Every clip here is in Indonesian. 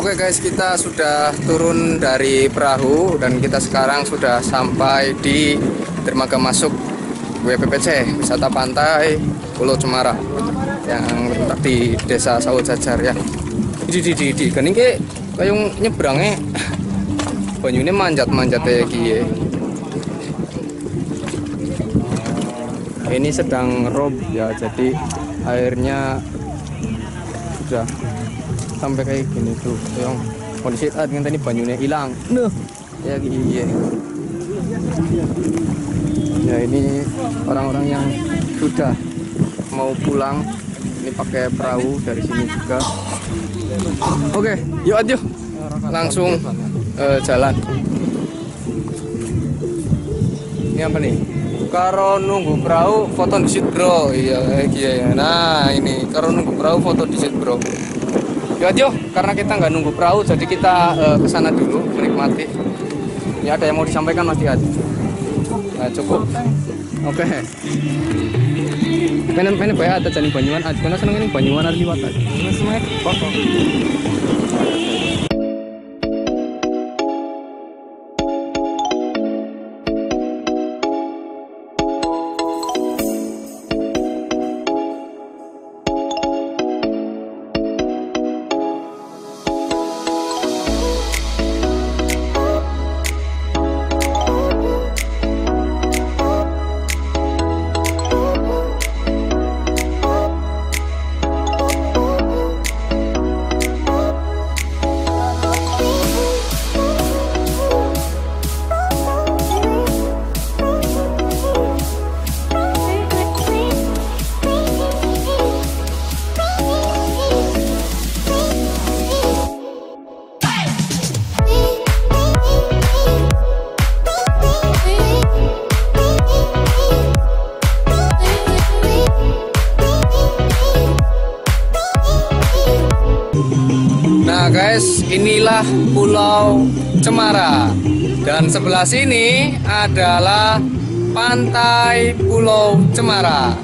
Oke guys, kita sudah turun dari perahu dan kita sekarang sudah sampai di dermaga masuk WPPC Wisata Pantai Pulau Cemara yang terletak di Desa Sawut Jajar ya. Di di di di kening ke kayung nyebrangnya banyune manjat-manjat kayak gini. Ini sedang rob ya, jadi airnya sudah sampai kayak gini tuh yang kondisi saat dengan tadi banyunya hilang. Nah ya iya. Ya ini orang-orang yang sudah mau pulang ini pakai perahu dari sini juga. Oke yuk aja langsung uh, jalan. Ini apa nih? Karo nunggu perahu foto di bro. Iya iya nah ini karo nunggu perahu foto di bro Yuk yuk, karena kita nggak nunggu perahu, jadi kita uh, ke sana dulu menikmati. Ya ada yang mau disampaikan Mas Diat? Nah, cukup. Oke. Okay. Penen penen bayar ada jadi Banyuwan, karena seneng ini Banyuwan ada liwat. Semuanya inilah Pulau Cemara. Dan sebelah sini adalah Pantai Pulau Cemara.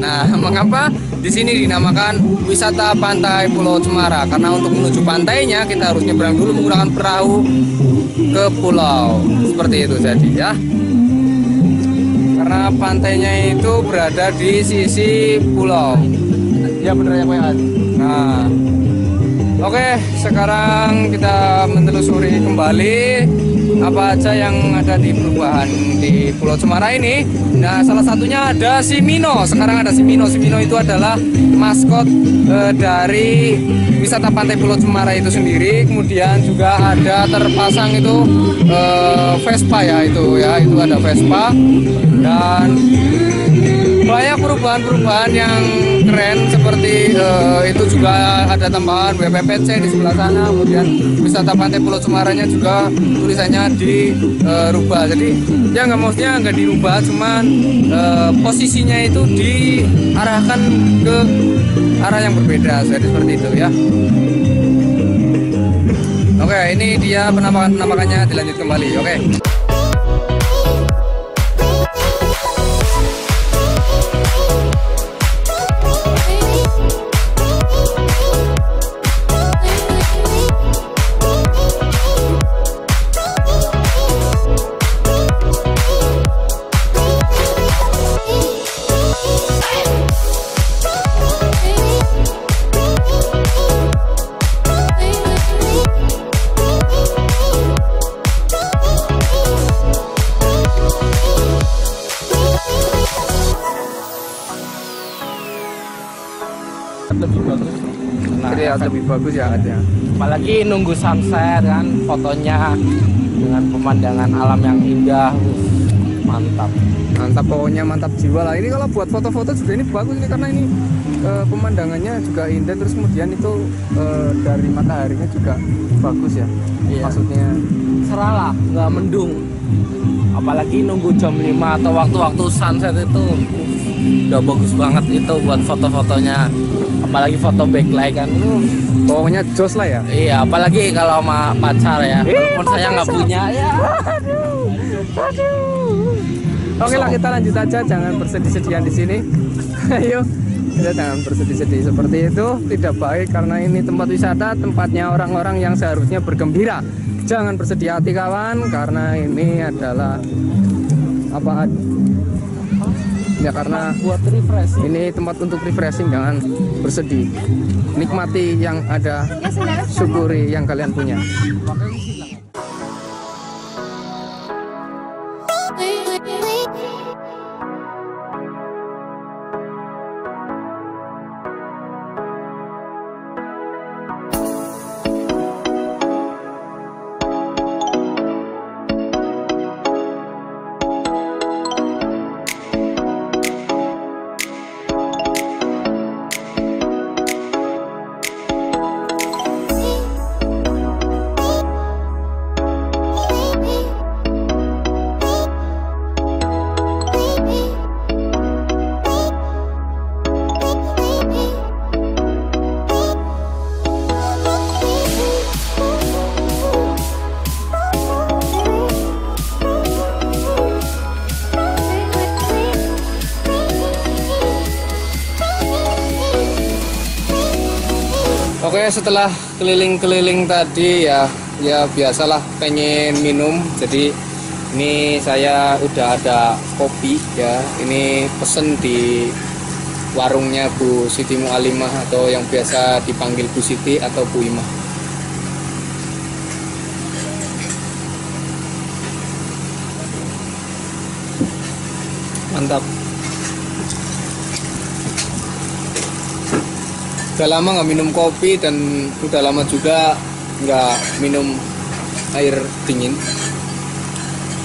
Nah, mengapa di sini dinamakan wisata Pantai Pulau Cemara? Karena untuk menuju pantainya kita harus nyebrang dulu menggunakan perahu ke pulau. Seperti itu jadi ya. Karena pantainya itu berada di sisi pulau. Ya benar ya Pak Nah, Oke, sekarang kita menelusuri kembali apa aja yang ada di perubahan di Pulau Cemara ini. Nah, salah satunya ada si Mino. Sekarang ada si Mino. Si Mino itu adalah maskot e, dari wisata pantai Pulau Cemara itu sendiri. Kemudian juga ada terpasang itu e, Vespa ya itu ya, itu ada Vespa dan banyak perubahan-perubahan yang keren seperti uh, itu juga ada tambahan WPPC di sebelah sana kemudian wisata pantai Pulau Semarangnya juga tulisannya dirubah jadi ya nggak maksudnya nggak dirubah cuman uh, posisinya itu diarahkan ke arah yang berbeda jadi seperti itu ya Oke, ini dia penampakan penampakannya dilanjut kembali. Oke. lebih nah, ya, lebih bagus ya katanya apalagi nunggu sunset kan fotonya dengan pemandangan alam yang indah. Mantap. Mantap pokoknya mantap jiwa lah. Ini kalau buat foto-foto juga ini bagus ini karena ini uh, pemandangannya juga indah. Terus kemudian itu uh, dari mataharinya juga bagus ya iya. maksudnya. Cerah lah nggak mendung. Apalagi nunggu jam 5 atau waktu-waktu sunset itu udah bagus banget itu buat foto-fotonya apalagi foto backlight kan. Pokoknya jos lah ya. Iya apalagi kalau sama pacar ya. Walaupun saya nggak punya ya. Aduh aduh. Oke lah kita lanjut aja. Jangan bersedih-sedihan di sini. Ayo kita jangan bersedih-sedih seperti itu. Tidak baik karena ini tempat wisata tempatnya orang-orang yang seharusnya bergembira. Jangan bersedih hati kawan karena ini adalah apa ya karena buat refreshing ini tempat untuk refreshing jangan bersedih. Nikmati yang ada syukuri yang kalian punya Oke setelah keliling-keliling tadi ya ya biasalah pengen minum. Jadi ini saya udah ada kopi ya. Ini pesen di warungnya Bu Siti Mualimah atau yang biasa dipanggil Bu Siti atau Bu Imah. Mantap udah lama nggak minum kopi dan udah lama juga nggak minum air dingin.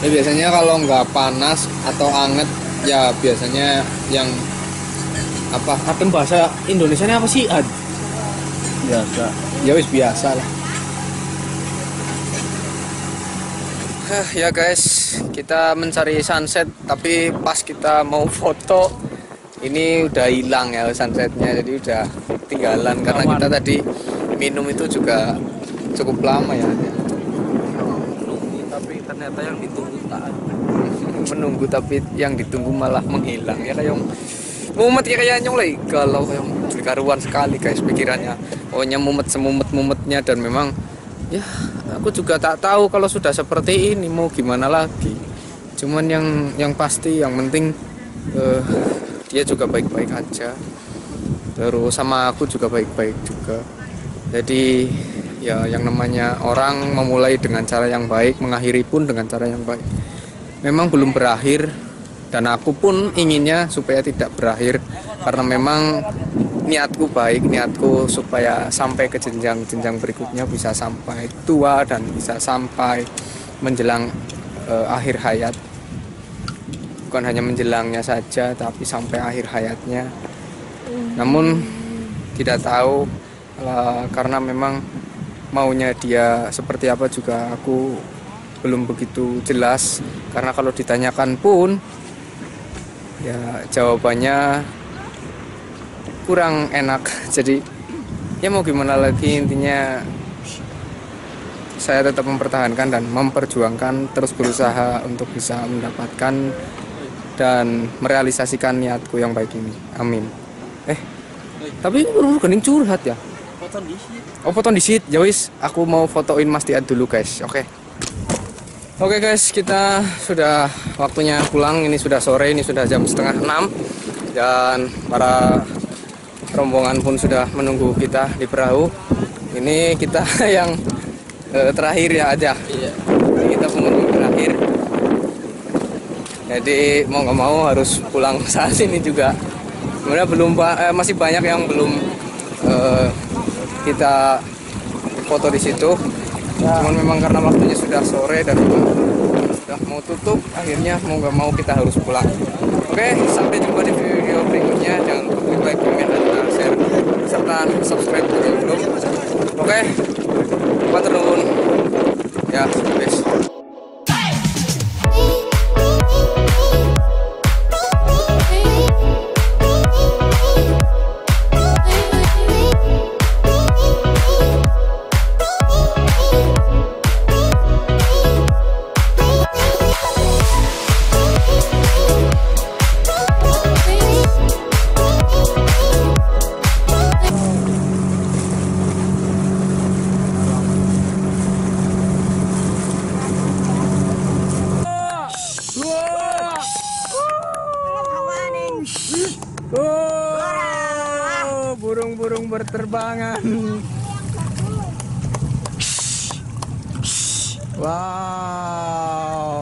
Ya biasanya kalau nggak panas atau anget ya biasanya yang apa? Adem bahasa Indonesia apa sih ad? Biasa. Ya wis biasa lah. Ya guys. Kita mencari sunset tapi pas kita mau foto ini udah hilang ya sunsetnya. Jadi udah ketinggalan. Karena kita tadi minum itu juga cukup lama ya. Menunggu tapi ternyata yang ditunggu tak menunggu tapi yang ditunggu malah menghilang. Ya kayak mumet ya kayaknya mulai kalau yang karuan sekali guys pikirannya. Pokoknya mumet semumet mumetnya. Dan memang ya aku juga tak tahu kalau sudah seperti ini mau gimana lagi. Cuman yang yang pasti yang penting eh, dia juga baik-baik aja. Terus sama aku juga baik-baik juga. Jadi ya yang namanya orang memulai dengan cara yang baik mengakhiri pun dengan cara yang baik. Memang belum berakhir dan aku pun inginnya supaya tidak berakhir. Karena memang niatku baik niatku supaya sampai ke jenjang-jenjang berikutnya bisa sampai tua dan bisa sampai menjelang eh, akhir hayat bukan hanya menjelangnya saja tapi sampai akhir hayatnya. Namun tidak tahu eh, karena memang maunya dia seperti apa juga aku belum begitu jelas. Karena kalau ditanyakan pun ya jawabannya kurang enak. Jadi ya mau gimana lagi intinya saya tetap mempertahankan dan memperjuangkan terus berusaha untuk bisa mendapatkan dan merealisasikan niatku yang baik ini amin eh tapi buru gening curhat ya foto di sini Oh foto di sit, ya wis. Aku mau fotoin Mas Tiat dulu guys. Oke. Oke guys, kita sudah waktunya pulang. Ini sudah sore, ini sudah jam setengah enam dan para rombongan pun sudah menunggu kita di perahu. Ini kita yang eh, terakhir ya aja. iya Ini kita pengunjung terakhir. Jadi mau nggak mau harus pulang saat ini juga. Sebenarnya belum eh, masih banyak yang belum eh, kita foto di situ. Cuman memang karena waktunya sudah sore dan sudah mau tutup, akhirnya mau nggak mau kita harus pulang. Oke, sampai jumpa di video berikutnya. Jangan lupa like, comment, dan share serta subscribe juga belum. Oke, Pak turun. Ya, berterbangan. Wow.